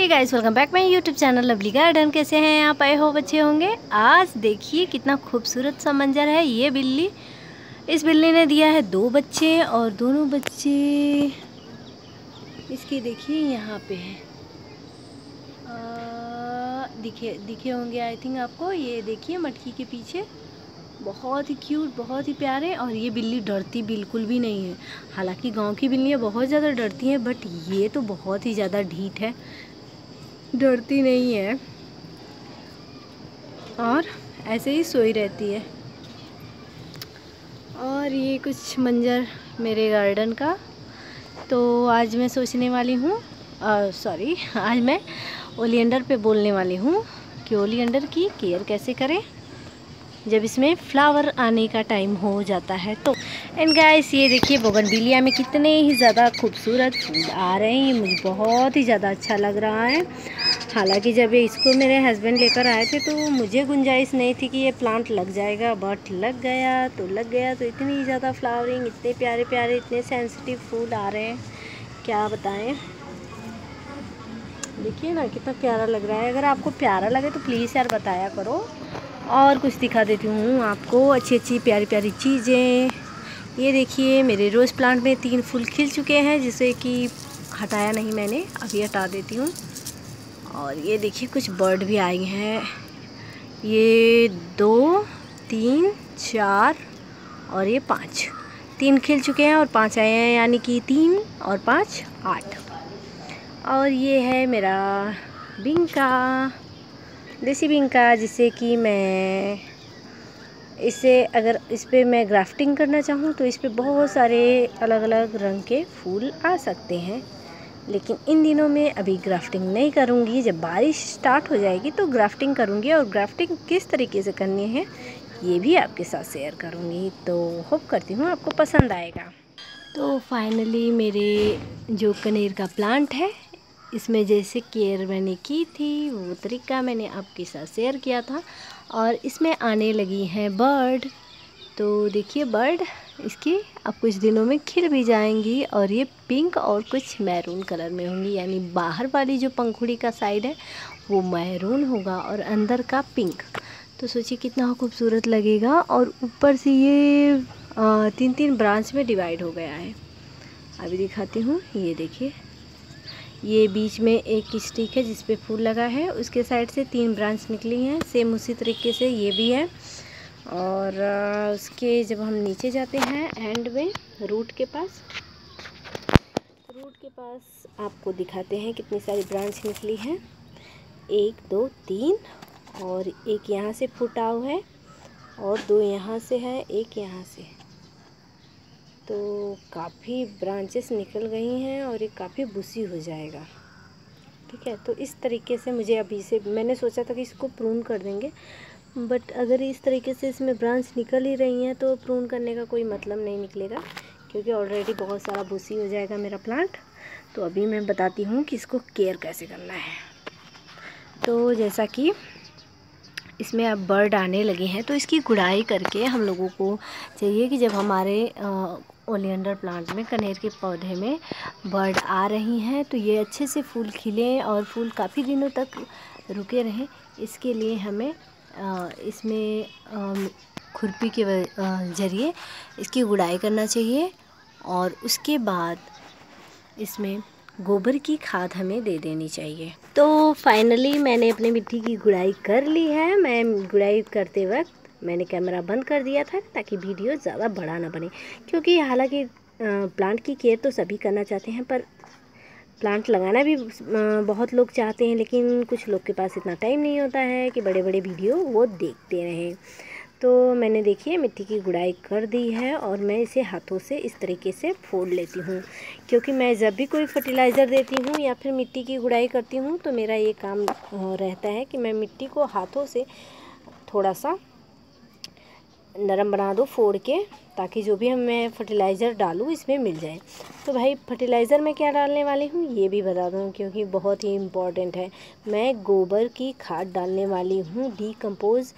Hey guys welcome back my YouTube channel lovely garden कैसे हैं आप? आए हो बच्चे होंगे. आज देखिए कितना खूबसूरत सा मंजर है ये बिल्ली। इस बिल्ली ने दिया है दो बच्चे और दोनों बच्चे इसके देखिए यहाँ पे हैं। दिखे दिखे होंगे आई थिंक आपको। ये देखिए मटकी के पीछे। बहुत ही क्यूट बहुत ही प्यारे और ये बिल्ली डरती बिल्कुल भी नहीं है। हालाँकि गाँव की बिल्लियाँ बहुत ज़्यादा डरती हैं बट ये तो बहुत ही ज़्यादा ढीठ है। डरती नहीं है। और ऐसे ही सोई रहती है। और ये कुछ मंजर मेरे गार्डन का। तो आज मैं सोचने वाली हूँ सॉरी आज मैं ओलियंडर पे बोलने वाली हूँ कि ओलियंडर की केयर कैसे करें। जब इसमें फ्लावर आने का टाइम हो जाता है तो। एंड गाइस ये देखिए बोगनविलिया में कितने ही ज़्यादा खूबसूरत फूल आ रहे हैं। ये मुझे बहुत ही ज़्यादा अच्छा लग रहा है। हालाँकि जब इसको मेरे हस्बैंड लेकर आए थे तो मुझे गुंजाइश नहीं थी कि ये प्लांट लग जाएगा। बट लग गया तो लग गया तो इतनी ज़्यादा फ्लावरिंग इतने प्यारे प्यारे, इतने सेंसिटिव फूल आ रहे हैं। क्या बताएँ? देखिए ना, कितना प्यारा लग रहा है। अगर आपको प्यारा लगे तो प्लीज़ यार बताया करो। और कुछ दिखा देती हूँ आपको। अच्छी अच्छी प्यारी प्यारी चीज़ें। ये देखिए, मेरे रोज़ प्लांट में तीन फूल खिल चुके हैं, जिसे कि हटाया नहीं मैंने, अभी हटा देती हूँ। और ये देखिए, कुछ बर्ड भी आए हैं। ये दो, तीन, चार और ये पाँच। तीन खिल चुके हैं और पाँच आए हैं, यानी कि तीन और पाँच, आठ। और ये है मेरा बिंका, देसी बिंका, जिसे कि मैं इसे अगर इस पर मैं ग्राफ्टिंग करना चाहूँ तो इस पर बहुत सारे अलग अलग रंग के फूल आ सकते हैं। लेकिन इन दिनों में अभी ग्राफ्टिंग नहीं करूँगी। जब बारिश स्टार्ट हो जाएगी तो ग्राफ्टिंग करूँगी और ग्राफ्टिंग किस तरीके से करनी है, ये भी आपके साथ शेयर करूँगी। तो होप करती हूँ आपको पसंद आएगा। तो फाइनली मेरे जो कनेर का प्लांट है, इसमें जैसे केयर मैंने की थी, वो तरीका मैंने आपके साथ शेयर किया था और इसमें आने लगी हैं बर्ड तो देखिए बर्ड इसकी अब कुछ दिनों में खिल भी जाएँगी और ये पिंक और कुछ मैरून कलर में होंगी। यानी बाहर वाली जो पंखुड़ी का साइड है, वो मैरून होगा और अंदर का पिंक। तो सोचिए कितना खूबसूरत लगेगा। और ऊपर से ये तीन तीन ब्रांच में डिवाइड हो गया है। अभी दिखाती हूँ, ये देखिए। ये बीच में एक स्टिक है जिस पे फूल लगा है। उसके साइड से तीन ब्रांच निकली हैं। सेम उसी तरीके से ये भी है। और उसके जब हम नीचे जाते हैं एंड में रूट के पास रूट के पास आपको दिखाते हैं कितनी सारी ब्रांच निकली हैं। एक, दो, तीन और एक यहाँ से फुटाव है और दो यहाँ से है, एक यहाँ से तो काफ़ी ब्रांचेस निकल गई हैं और ये काफ़ी बुसी हो जाएगा। ठीक है? तो इस तरीके से मुझे अभी से, मैंने सोचा था कि इसको प्रून कर देंगे बट अगर इस तरीके से इसमें ब्रांच निकल ही रही हैं तो प्रून करने का कोई मतलब नहीं निकलेगा, क्योंकि ऑलरेडी बहुत सारा बुसी हो जाएगा मेरा प्लांट तो अभी मैं बताती हूँ कि इसको केयर कैसे करना है। तो जैसा कि इसमें अब बर्ड आने लगे हैं तो इसकी गुड़ाई करके हम लोगों को चाहिए कि जब हमारे ओलियंडर प्लांट में, कनेर के पौधे में बर्ड आ रही हैं तो ये अच्छे से फूल खिलें और फूल काफ़ी दिनों तक रुके रहें। इसके लिए हमें इसमें खुरपी के ज़रिए इसकी गुड़ाई करना चाहिए और उसके बाद इसमें गोबर की खाद हमें दे देनी चाहिए। तो फाइनली मैंने अपने मिट्टी की गुड़ाई कर ली है। मैं गुड़ाई करते वक्त मैंने कैमरा बंद कर दिया था ताकि वीडियो ज़्यादा बड़ा ना बने। क्योंकि हालाँकि प्लांट की केयर तो सभी करना चाहते हैं, पर प्लांट लगाना भी बहुत लोग चाहते हैं, लेकिन कुछ लोग के पास इतना टाइम नहीं होता है कि बड़े बड़े वीडियो वो देखते रहें। तो मैंने देखिए मिट्टी की गुड़ाई कर दी है और मैं इसे हाथों से इस तरीके से फोड़ लेती हूँ। क्योंकि मैं जब भी कोई फर्टिलाइज़र देती हूँ या फिर मिट्टी की गुड़ाई करती हूँ तो मेरा ये काम रहता है कि मैं मिट्टी को हाथों से थोड़ा सा नरम बना दो फोड़ के, ताकि जो भी मैं फर्टिलाइज़र डालूँ, इसमें मिल जाए। तो भाई फर्टिलाइज़र में क्या डालने वाली हूँ? ये भी बता दूँ, क्योंकि बहुत ही इंपॉर्टेंट है। मैं गोबर की खाद डालने वाली हूँ डीकम्पोज़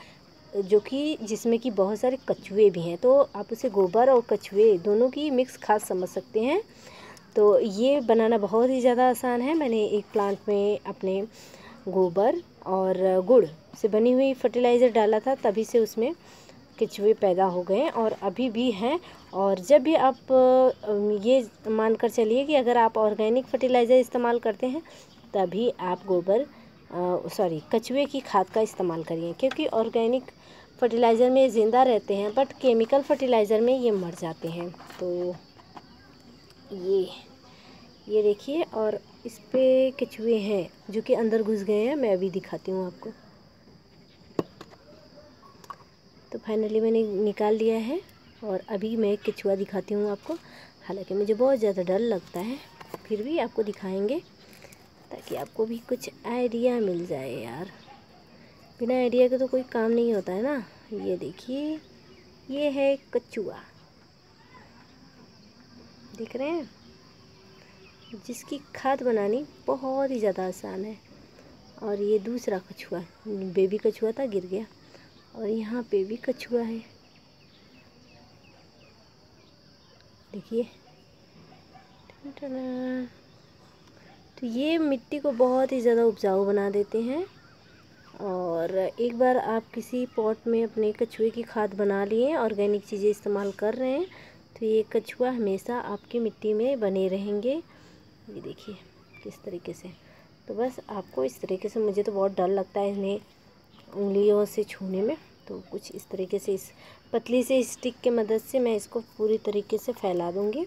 जो कि जिसमें कि बहुत सारे कछुए भी हैं। तो आप उसे गोबर और कछुए दोनों की मिक्स खाद समझ सकते हैं। तो ये बनाना बहुत ही ज़्यादा आसान है। मैंने एक प्लांट में अपने गोबर और गुड़ से बनी हुई फर्टिलाइज़र डाला था, तभी से उसमें केचुए पैदा हो गए हैं और अभी भी हैं। और जब भी आप ये मानकर चलिए कि अगर आप ऑर्गेनिक फर्टिलाइज़र इस्तेमाल करते हैं, तभी आप गोबर सॉरी कचुए की खाद का इस्तेमाल करिए, क्योंकि ऑर्गेनिक फर्टिलाइज़र में ज़िंदा रहते हैं, बट केमिकल फर्टिलाइज़र में ये मर जाते हैं। तो ये ये देखिए, और इस पर कछुए हैं, जो कि अंदर घुस गए हैं, मैं अभी दिखाती हूँ आपको। तो फाइनली मैंने निकाल लिया है और अभी मैं कछुआ दिखाती हूँ आपको। हालाँकि मुझे बहुत ज़्यादा डर लगता है, फिर भी आपको दिखाएँगे ताकि आपको भी कुछ आइडिया मिल जाए यार। बिना आइडिया के तो कोई काम नहीं होता है ना। ये देखिए, ये है कचुआ दिख रहे हैं? जिसकी खाद बनानी बहुत ही ज़्यादा आसान है। और ये दूसरा कछुआ बेबी कछुआ था, गिर गया। और यहाँ पे भी कछुआ है। देखिए। तो ये मिट्टी को बहुत ही ज़्यादा उपजाऊ बना देते हैं। और एक बार आप किसी पॉट में अपने कछुए की खाद बना लिए, ऑर्गेनिक चीज़ें इस्तेमाल कर रहे हैं तो ये कछुआ हमेशा आपकी मिट्टी में बने रहेंगे। ये देखिए, किस तरीके से। तो बस आपको इस तरीके से, मुझे तो बहुत डर लगता है इन्हें उंगलियों से छूने में तो कुछ इस तरीके से इस पतली से स्टिक के मदद से मैं इसको पूरी तरीके से फैला दूँगी।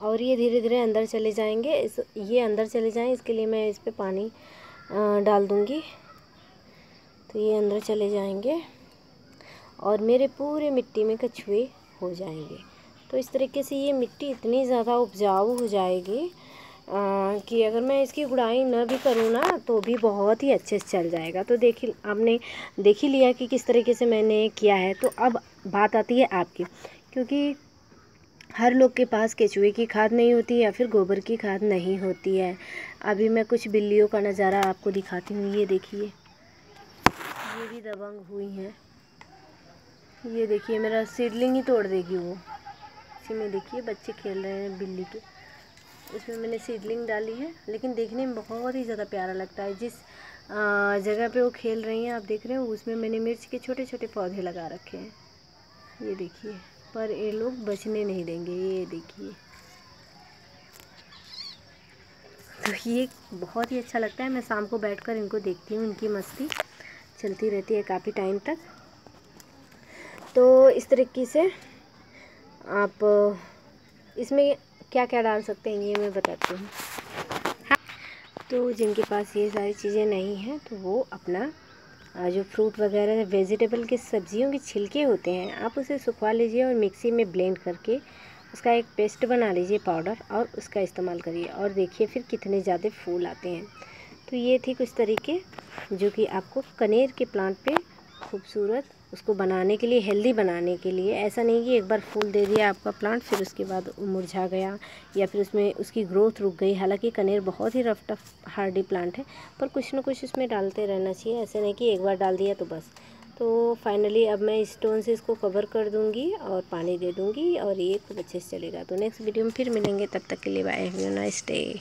और ये धीरे धीरे अंदर चले जाएँगे। इस, ये अंदर चले जाएँ, इसके लिए मैं इस पर पानी डाल दूँगी। तो ये अंदर चले जाएँगे और मेरे पूरे मिट्टी में कछुए हो जाएँगे। तो इस तरीके से ये मिट्टी इतनी ज़्यादा उपजाऊ हो जाएगी कि अगर मैं इसकी गुड़ाई न भी करूँ ना तो भी बहुत ही अच्छे से चल जाएगा। तो देखिए आपने देख ही लिया कि किस तरीके से मैंने किया है। तो अब बात आती है आपकी, क्योंकि हर लोग के पास केचुए की खाद नहीं होती या फिर गोबर की खाद नहीं होती है। अभी मैं कुछ बिल्लियों का नज़ारा आपको दिखाती हूँ। ये देखिए, ये भी दबंग हुई हैं। ये देखिए, मेरा सीडलिंग ही तोड़ देगी वो। इसी में देखिए, बच्चे खेल रहे हैं बिल्ली के। इसमें मैंने सीडलिंग डाली है, लेकिन देखने में बहुत ही ज़्यादा प्यारा लगता है। जिस जगह पे वो खेल रही हैं, आप देख रहे हो, उसमें मैंने मिर्च के छोटे छोटे पौधे लगा रखे हैं। ये देखिए, पर ये लोग बचने नहीं देंगे, ये देखिए। तो ये बहुत ही अच्छा लगता है, मैं शाम को बैठकर इनको देखती हूँ, इनकी मस्ती चलती रहती है काफ़ी टाइम तक। तो इस तरीके से आप, इसमें क्या क्या डाल सकते हैं ये मैं बताती हूँ। तो जिनके पास ये सारी चीज़ें नहीं हैं तो वो अपना जो फ्रूट वगैरह वेजिटेबल के सब्जियों के छिलके होते हैं, आप उसे सुखवा लीजिए और मिक्सी में ब्लेंड करके उसका एक पेस्ट बना लीजिए पाउडर और उसका इस्तेमाल करिए। और देखिए फिर कितने ज़्यादा फूल आते हैं। तो ये थी कुछ तरीके जो कि आपको कनेर के प्लांट पे खूबसूरत, उसको बनाने के लिए हेल्दी बनाने के लिए। ऐसा नहीं कि एक बार फूल दे दिया आपका प्लांट फिर उसके बाद मुरझा गया, या फिर उसमें उसकी ग्रोथ रुक गई। हालाँकि कनेर बहुत ही रफ टफ हार्डी प्लांट है, पर कुछ ना कुछ इसमें डालते रहना चाहिए। ऐसा नहीं कि एक बार डाल दिया तो बस। तो फाइनली अब मैं स्टोन से इसको कवर कर दूँगी और पानी दे दूँगी और ये खूब अच्छे से चलेगा। तो नेक्स्ट वीडियो में फिर मिलेंगे। तब तक के लिए बाय नाइस डे